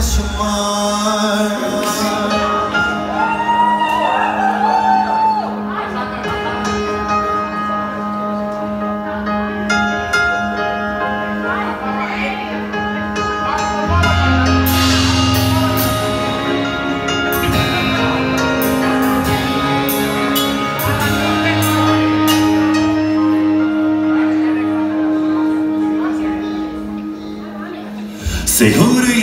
question marks Seguro